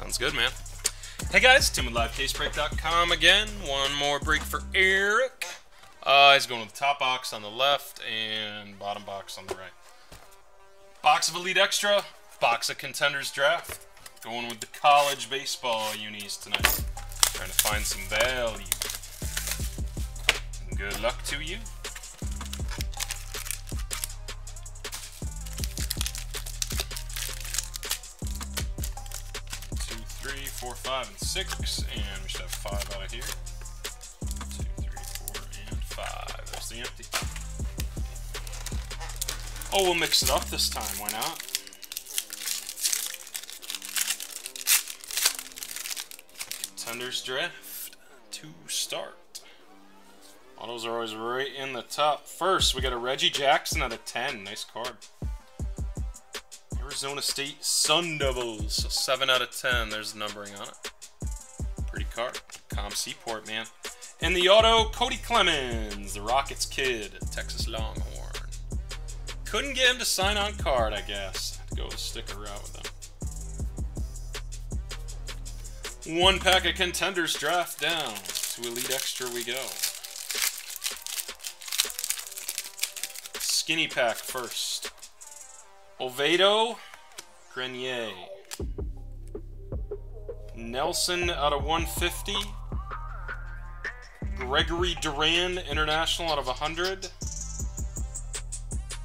Sounds good, man. Hey guys, Tim with LiveCaseBreak.com again. One more break for Eric. Uh, he's going with the top box on the left and bottom box on the right. Box of Elite Extra, box of Contenders Draft. Going with the college baseball unis tonight. Trying to find some value. Good luck to you. Four, five, and six, and we should have five out of here. Two, three, four, and five. There's the empty. Oh, we'll mix it up this time. Why not? Contenders draft to start. Autos are always right in the top. First, we got a Reggie Jackson out of 10. Nice card. Arizona State Sun Devils. 7 out of 10. There's the numbering on it. Pretty card. Com Seaport, man. And the auto, Cody Clemens, the Rockets kid, Texas Longhorn. Couldn't get him to sign on card, I guess. Had to go a sticker route with him. One pack of contenders draft down. To Elite Extra we go. Skinny pack first. Oviedo, Grenier. Nelson out of 150. Gregory Duran, international out of 100.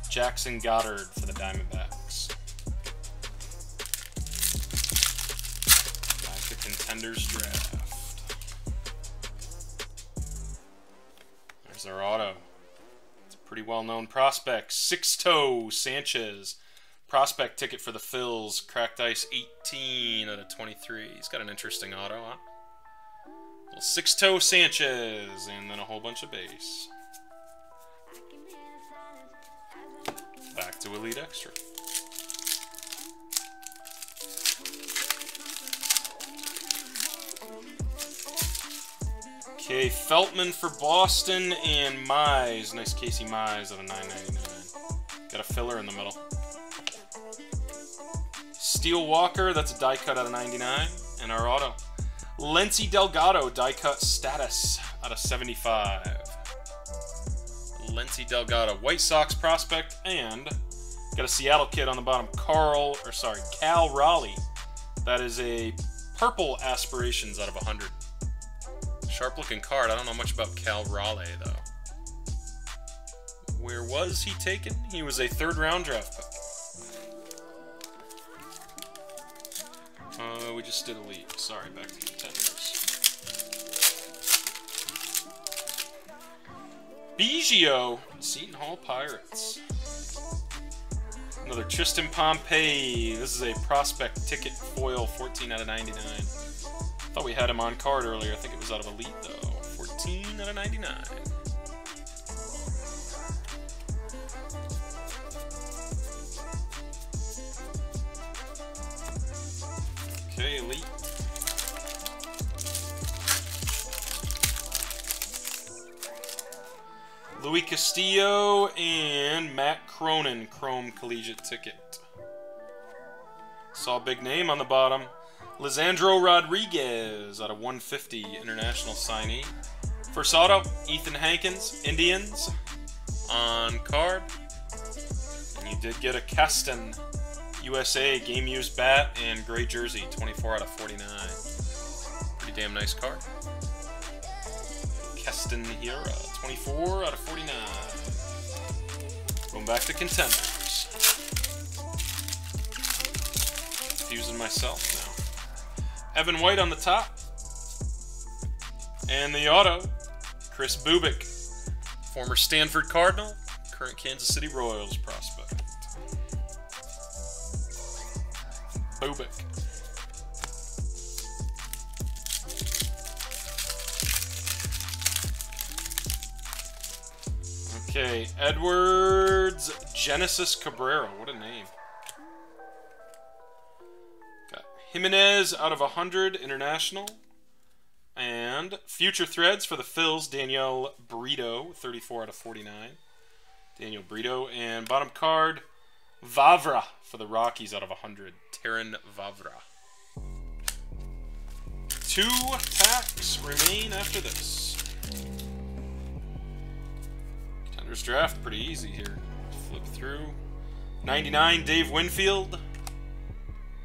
Jackson Goddard for the Diamondbacks. Back to Contenders Draft. There's our auto. It's a pretty well-known prospect. Sixto Sanchez. Prospect ticket for the Phils. Cracked Ice 18 out of 23. He's got an interesting auto, huh? Little Sixto Sanchez, and then a whole bunch of base. Back to Elite Extra. Okay, Feltman for Boston and Mize. Nice Casey Mize at a 9.99. Got a filler in the middle. Steele Walker, that's a die cut out of 99. And our auto. Lency Delgado, die cut status out of 75. Lency Delgado, White Sox prospect, and got a Seattle kid on the bottom, Carl, or sorry, Cal Raleigh. That is a purple aspirations out of 100. Sharp looking card. I don't know much about Cal Raleigh, though. Where was he taken? He was a third round draft pick. We just did elite. Sorry, back to contenders. Biggio, Seton Hall Pirates. Another Tristan Pompey. This is a prospect ticket foil, 14 out of 99. Thought we had him on card earlier. I think it was out of Elite, though. 14 out of 99. Louis Castillo and Matt Cronin, Chrome Collegiate Ticket. Saw a big name on the bottom. Lisandro Rodriguez out of 150 international signee. First auto, Ethan Hankins, Indians on card. And you did get a Keston USA game used bat and gray jersey, 24 out of 49. Pretty damn nice card. Keston Hiura, 24 out of 49. Going back to contenders. Confusing myself now. Evan White on the top. And the auto, Kris Bubic, former Stanford Cardinal, current Kansas City Royals prospect. Bubic. Okay, Edwards Genesis Cabrera. What a name. Got Jimenez out of 100 international. And future threads for the Phils, Daniel Brito, 34 out of 49. Daniel Brito. And bottom card, Vavra for the Rockies out of 100. Terrin Vavra. Two packs remain after this. Draft, pretty easy here. Flip through. 99, Dave Winfield.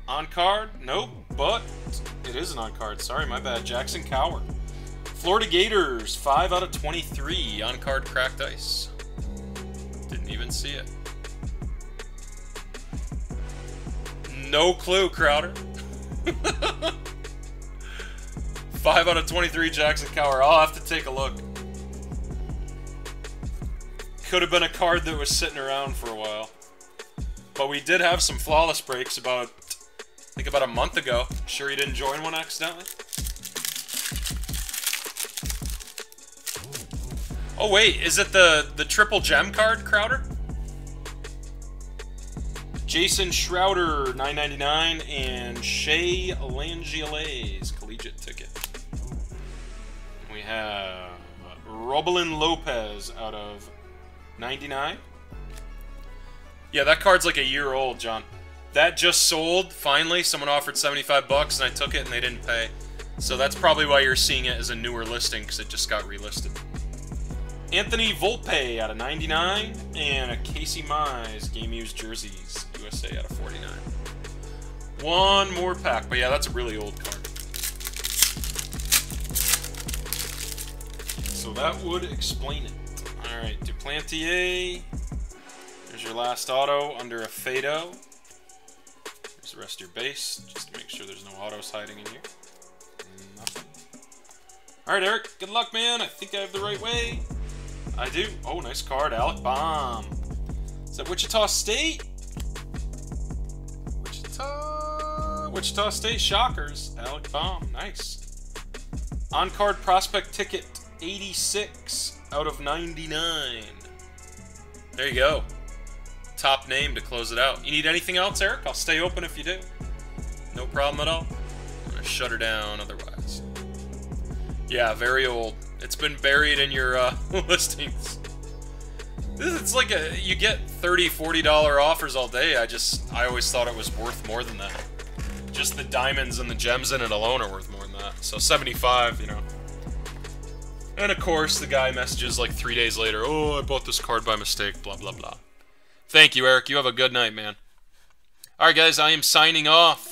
On card? Nope, but it is an on card. Sorry, my bad. Jackson Kowar. Florida Gators, 5 out of 23. On card cracked ice. Didn't even see it. No clue, Crowder. 5 out of 23 Jackson Kowar. I'll have to take a look. Could have been a card that was sitting around for a while. But we did have some flawless breaks about, I think about a month ago. Sure you didn't join one accidentally? Oh wait, is it the, the triple gem card, Crowder? Jason Schrouder, 9.99, and Shea Langeliers, collegiate ticket. We have Robelin Lopez out of 99. Yeah, that card's like a year old, John. That just sold, finally. Someone offered 75 bucks and I took it and they didn't pay. So that's probably why you're seeing it as a newer listing, because it just got relisted. Anthony Volpe out of 99, and a Casey Mize Game Used Jerseys USA out of 49. One more pack, but yeah, that's a really old card. So that would explain it. Alright, Duplantier. There's your last auto under a Fado. There's the rest of your base, just to make sure there's no autos hiding in here. Nothing. Alright, Eric, good luck, man. I think I have the right way. I do. Oh, nice card. Alec Bohm. Is that Wichita State? Wichita... Wichita State Shockers. Alec Bohm. Nice. On-card prospect ticket 86 out of 99. There you go. Top name to close it out. You need anything else, Eric? I'll stay open if you do. No problem at all. I'm going to shut her down otherwise. Yeah, very old. It's been buried in your uh, listings. It's like a you get 30 40 dollar offers all day. I just I always thought it was worth more than that. Just the diamonds and the gems in it alone are worth more than that. So 75, you know. And of course, the guy messages like three days later, "Oh, I bought this card by mistake." Blah blah blah. Thank you, Eric. You have a good night, man. All right, guys. I am signing off.